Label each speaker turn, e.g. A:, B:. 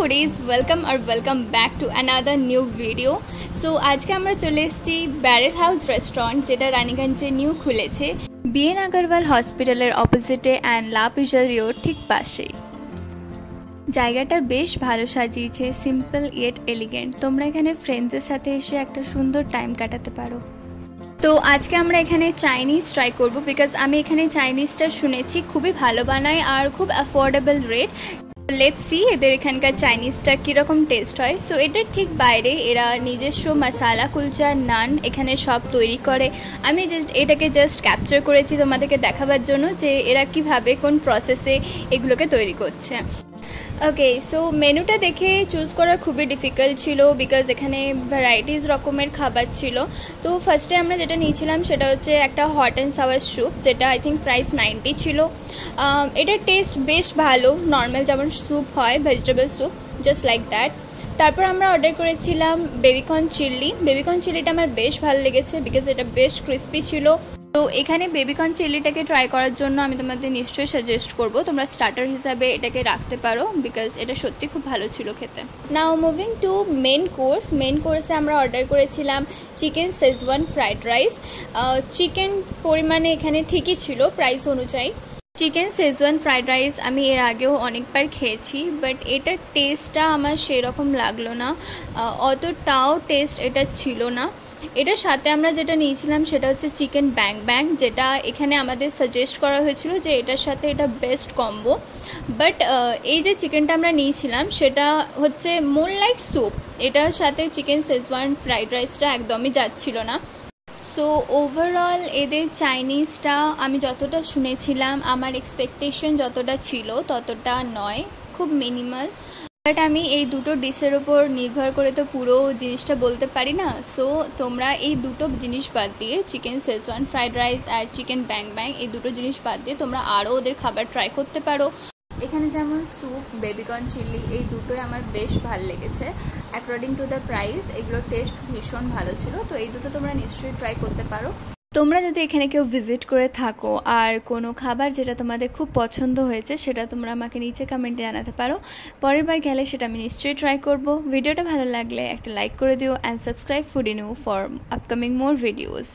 A: Foodies welcome R welcome back to another new video so আজকে আমরা চলে এসেছি ব্যারেল হাউস রেস্টুরেন্ট যেটা রানীগঞ্জে নিউ খুলেছে। বিএন আগরওয়াল হসপিটালের অপোজিটে অ্যান্ড লা পিজারিওর ঠিক পাশেই। জায়গাটা বেশ ভালো সাজিয়েছে সিম্পল ইয়েট এলিগেন্ট তোমরা এখানে ফ্রেন্ডসের সাথে এসে একটা সুন্দর টাইম কাটাতে পারো। তো, আজকে আমরা এখানে চাইনিজ ট্রাই করব বিকজ আমি এখানে চাইনিজটা শুনেছি, খুবই ভালো বানায় আর খুব অ্যাফোর্ডেবল রেট লেট সি এদের এখানকার চাইনিজটা কীরকম টেস্ট হয়। সো এটার ঠিক বাইরে এরা নিজস্ব মশালা কুলচা নান এখানে সব তৈরি করে। আমি জাস্ট এটাকে জাস্ট ক্যাপচার করেছি তোমাদেরকে দেখাবার জন্য যে এরা কীভাবে কোন প্রসেসে এগুলোকে তৈরি করছে। ওকে সো মেনুটা দেখে চুজ করা খুবই ডিফিকাল্ট ছিল বিকজ এখানে ভ্যারাইটিস রকমের খাবার ছিল। তো ফার্স্টে আমরা যেটা নিয়েছিলাম সেটা হচ্ছে একটা হট অ্যান্ড সাওয়ার স্যুপ যেটা আই থিঙ্ক প্রাইস নাইনটি ছিল। এটার টেস্ট বেশ ভালো নর্মাল যেমন স্যুপ হয় vegetable soup just like that তারপর আমরা অর্ডার করেছিলাম বেবিকর্ন চিল্লি বেবিকর্ন চিল্লিটা আমার বেশ ভালো লেগেছে বিকজ এটা বেশ ক্রিস্পি ছিল। তো এখানে বেবিকর্ন চিলিটাকে ট্রাই করার জন্য আমি তোমাদের নিশ্চয়ই সাজেস্ট করব। তোমরা স্টার্টার হিসাবে এটাকে রাখতে পারো বিকজ এটা সত্যি খুব ভালো ছিল খেতে। Now moving to main course main কোর্সে আমরা অর্ডার করেছিলাম chicken schezwan fried rice chicken পরিমাণে এখানে ঠিকই ছিল প্রাইস অনুযায়ী। চিকেন সেজওয়ান ফ্রাইড রাইস আমি এর আগেও অনেকবার খেয়েছি বাট এটার টেস্টটা আমার সেরকম লাগল না। অতটাও টেস্ট এটা ছিল না। এটার সাথে আমরা যেটা নিয়েছিলাম সেটা হচ্ছে চিকেন ব্যাং ব্যাং যেটা এখানে আমাদের সাজেস্ট করা হয়েছিল যে এটার সাথে এটা বেস্ট কম্বো বাট এই যে চিকেনটা আমরা নিয়েছিলাম, সেটা হচ্ছে মোর লাইক স্যুপ এটার সাথে চিকেন সেজওয়ান ফ্রাইড রাইসটা একদমই যাচ্ছিল না। সো ওভারঅল এদের চাইনিজটা আমি যতটা শুনেছিলাম, আমার এক্সপেকটেশন যতটা ছিল, ততটা নয়, খুব মিনিমাল বাট আমি এই দুটো ডিশের ওপর নির্ভর করে তো পুরো জিনিসটা বলতে পারি না। সো তোমরা এই দুটো জিনিস বাদ দিয়ে চিকেন শেজওয়ান ফ্রাইড রাইস আর চিকেন ব্যাং ব্যাং এই দুটো জিনিস বাদ দিয়ে তোমরা আরও ওদের খাবার ট্রাই করতে পারো। এখানে যেমন স্যুপ বেবিকর্ন চিলি এই দুটোই আমার বেশ ভালো লেগেছে। অ্যাকর্ডিং টু দ্য প্রাইস এগুলোর টেস্ট ভীষণ ভালো ছিল। তো এই দুটো তোমরা নিশ্চয়ই ট্রাই করতে পারো। তোমরা যদি এখানে কেউ ভিজিট করে থাকো, আর কোনো খাবার যেটা তোমাদের খুব পছন্দ হয়েছে, সেটা তোমরা আমাকে নিচে কমেন্টে জানাতে পারো। পরের বার গেলে সেটা আমি নিশ্চয়ই ট্রাই করব। ভিডিওটা ভালো লাগলে একটা লাইক করে দিও অ্যান্ড সাবস্ক্রাইব ফুড ইনু ফর আপকামিং মোর ভিডিওস